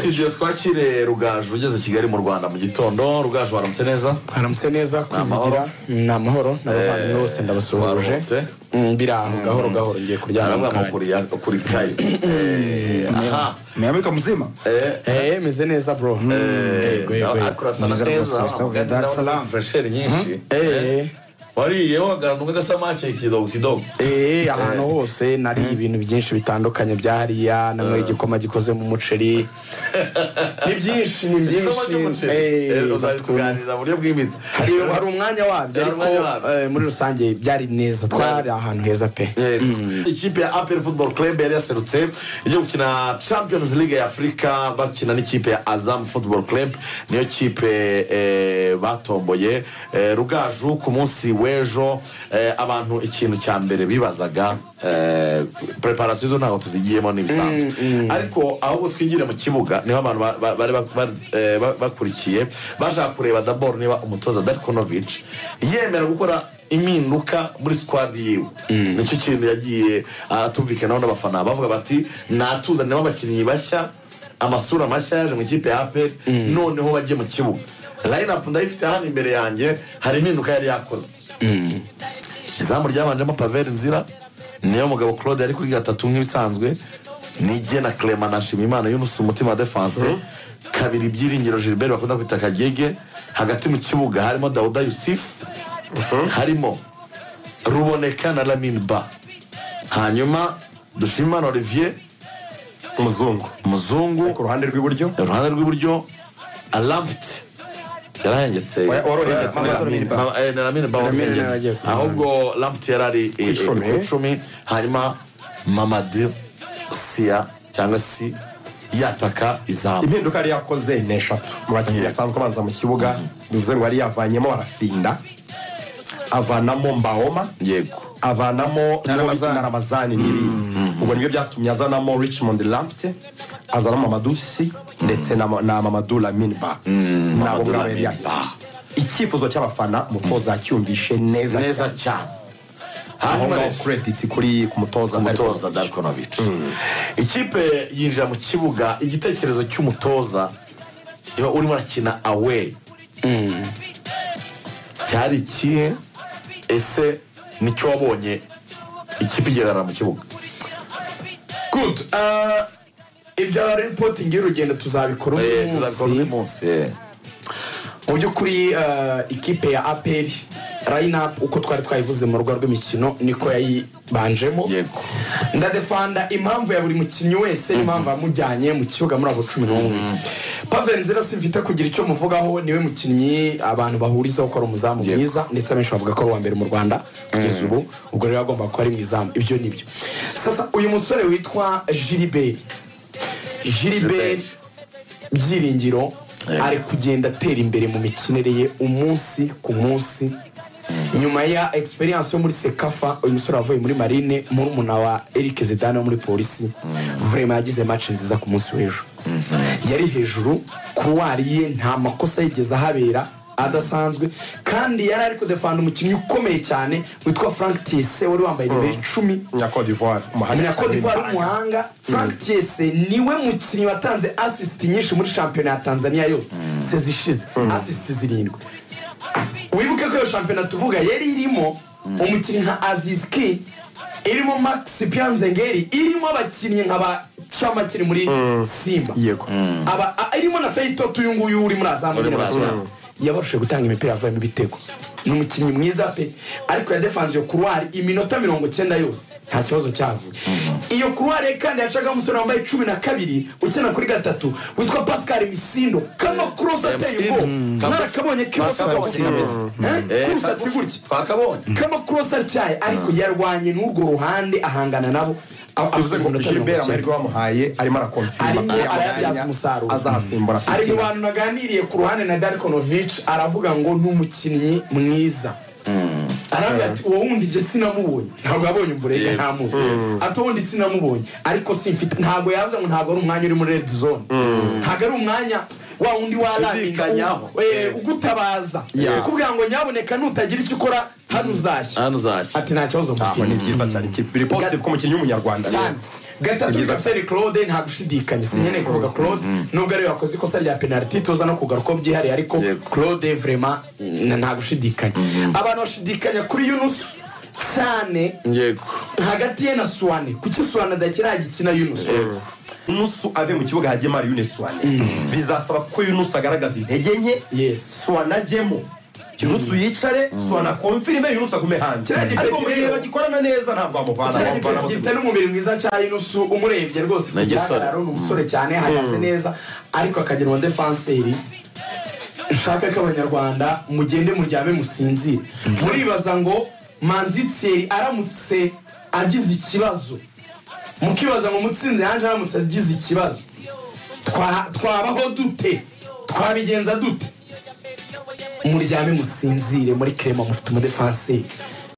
studio twakire rugaju ugeze kigali mu rwanda mu gitondo. Rugaju waramutse neza? Waramutse neza kwizigira ni amahoro n'abavandimwe bose ndabasuhuje biraho Mm, biri aho gahoro gahoro ngiye kuryama mu kuri kuri kayi Eh, aha. Umeamka mzima? Eh, eh meze neza bro. eh yego yego neza Dar salam fresher nyinshi. Eh wariye wagantu k'agasamake kidogo kidogo. Eh ahantu hose nari ibintu byinshi bitandukanye bya hariya namwe igikoma gikoze mu muceri. Ni byinshi ni byinshi. eh mu buryo bw'imiti hari umwanya wabyo ariko eh, muri rusange byari neza. Twari ahantu heza pe. Ikipe ya Apple football club yari yaserutse ijya gukina champions league ya Africa bakina n'ikipe ya azam football club niyo kipe eh, batomboye Eh, rugaju ku munsi w'ejo eh, abantu ikintu cya mbere bibazaga eh, preparation zo ntabwo tuzigiyemo n'ibisanzwe. Ariko ahubwo twinjire mu kibuga ni ho abantu ba- ba- bari ba- ba- eh, ba- bakurikiye bashaka kureba dabor niba umutoza darikonovic yemera gukora impinduka muri squad yiwe. Nicyo kintu yagiye atumvikanaho n'abafana bavuga bati natuzanemo abakinnyi bashya amasura mashya yaje mu ikipe ya apel noneho bajye mu kibuga. Up ndayifite hano imbere yanjye hari impinduka yari yakoze. Izamu ryabanjemo paveri nzira niyo mugabo claude yari kuri gatatu nk'ibisanzwe nige na clement na shimimana yunusa umutima wa defense kabiri byiringiro gilbert bakunda kwita kagege hagati mu kibuga harimo dawuda yusufu harimo ruboneka na lamin ba. Hanyuma dushimana olivier umuzungu muzungu ku ruhande rw'iburyo. iruhande rw'iburyo alampti ku ahubwo lampti yari ari icumi. ku icumi hanyuma mamadi siya cyangwa se yataka izamu impinduka yari yakoze ni eshatu mu bakinnyi basanzwe abanza mu kibuga bivuze ngo yari yavanyemo barafinda avanamo mbaoma yego avanamo na ramazani n'ibizi ubwo ni byo byatumye azanamo richmond lampte azanamo mamadusi ndetse na, mamadu lamin ba. Nabo ngabo yari yahiye icyifuzo cy'abafana umutoza yacyumvishe neza neza cyane. aho ngaho credit kuri ku mutoza umutoza darikonovic ikipe yinjira mu kibuga igitekerezo cy'umutoza iyo urimo arakina aweyi cyari ikihe? Ese ni cyo wabonye? Ikipe igerana mu kibuga. Good uh, ibya reporting y'urugendo tuzabikora undi Eh, munsi eh. mu by'ukuri uh, ikipe ya aperi up uko twari twayivuze mu rugo rw'imikino niko yayibanjemo. Yego. ndadefanda impamvu ya buri mukinnyi wese n'impamvu yamujyanye mu kibuga muri abo cumi n'umwe. Pavel nzira simfite kugira icyo muvugaho ni we mukinnyi abantu bahurizaho ko ari umuzamu mwiza ndetse abenshi bavuga ko ari uwa mbere mu rwanda kugeza ubu ubwo rero agomba kuba ari mu izamu. Ibyo ni byo. Sasa uyu musore witwa gilibert gilibert byiringiro ari kugenda atera imbere mu mikinire ye umunsi ku munsi. Nyuma ya experience yo muri sekafa uyu musore wavuye muri marine murumuna wa eric zidane wo muri polisi vrema yagize match nziza ku munsi w'ejo. Yari hejuru kuruwari ye nta makosa yigeze ahabera adasanzwe kandi yari ari kudefanda umukinnyi ukomeye cyane witwa frank tiese wari wambaye nimero icumi. Nyakodi d'ivoire umunyakodi d'ivoire w'umuhanga frank tiese ni we mukinnyi watanze asisiti nyinshi muri shampiyona ya tanzania yose. Sezi ishize. Asisiti zirindwi. Wibuke ko iyo shampiyona tuvuga yari irimo umukinnyi nka aziziki irimo max pianzengeri irimo abakinnyi nka ba cama kiri muri simba. Yego. Aba- a- irimo na feitoto uyu nguyu uri muri azamu yabarushije gutanga imipira yavuyemo ibitego. Ni umukinnyi mwiza pe. Ariko yadefanze iyo kuruwari iminota mirongo cyenda yose. Nta kibazo cyavuye. Iyo kuruwari kandi yacagaho umusore wambaye cumi na kabiri ukina kuri gatatu witwa pascal misindo. Kano kurosi ateye ubwoba. Mwarakabonye k'ibumoso kose k'urusatsi gutya twakabonye. Kama kurosi atyaye ariko yarwanye n'urwo ruhande ahangana nabo. Afuze ngo icyenda. amahirwe bamuhaye arimo yaba arayabyaza umusaruro. azasimbura ari mu bantu naganiriye ku ruhande na darikonovic aravuga ngo ni umukinnyi mwiza. Arambwira ati uwo wundi njye sinamubonye. Ntabwo yabonye umurenge Yego. nta munsi ati uwo wundi sinamubonye. Ariko simfite ntabwo yavuze ngo ntabwo ari umwanya uri muri red zone. Ntabwo ari umwanya wa wundi Ushidikanyaho. waraninga ugutabaza. Kugira ngo nyaboneka nutagira icyo ukora hano uzashya ati nta kibazo aho ni byiza cyane. Biri positive ko umukinnyi w'umunyarwanda. Cyane. Gatatu Ni byiza kapiteni claude nta gushidikanya. Sinkeneye kuvuga claude. Nubwo ari we wakoze ikosa rya penaliti tuza no kugaruka ko byihariye. Ariko claude vrema nta gushidikanya. Abantu bashidikanya kuri yunusu cyane yego. Hagati ye na suwane kuki suwane adakira yagikina yunusu yunusu ave mu kibuga hajye mari yune suwane bizasaba ko yunusu agaragaza intege nke suwane ajyemo yunusu yicare suwane akomfirime yunusu agume hanze. Ariko mu gihe bagikorana neza ntabwo wamuvana gifite n'umubiri mwiza cya yunusu umurebye rwose ku Ni umusore cyane ahagaze neza. Ariko akagira uwo defanseri nshaka ko abanyarwanda mugende muryame musinzire. Muribaza ngo manzitseri aramutse agize ikibazo. Mukibaza ngo mutsinzi yanjye aramutse agize ikibazo. Twa- twabaho dute? Twabigenza dute? Muryame musinzire muri krema mufite umudefanseri